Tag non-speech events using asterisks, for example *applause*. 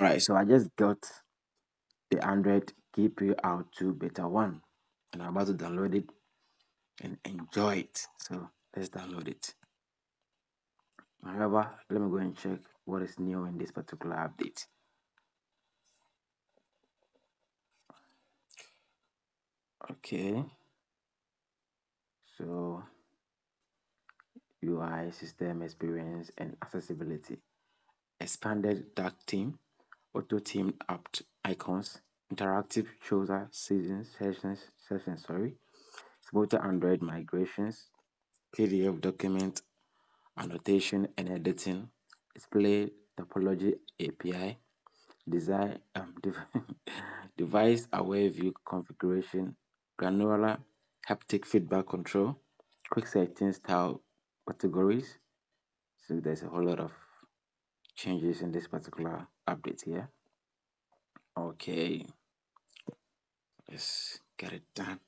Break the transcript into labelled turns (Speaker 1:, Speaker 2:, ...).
Speaker 1: Alright, so I just got the Android QPR2 Beta 1 and I'm about to download it and enjoy it. So let's download it. However, let me go and check what is new in this particular update. Okay. So UI, system experience, and accessibility. Expanded dark theme, auto theme apt icons, interactive chooser seasons sessions sessions sorry, smoother Android migrations, PDF document annotation and editing, display topology API, design um, *laughs* device aware view configuration, granular haptic feedback control, quick settings tile categories. So there's a whole lot of changes in this particular update here. Okay, let's get it done.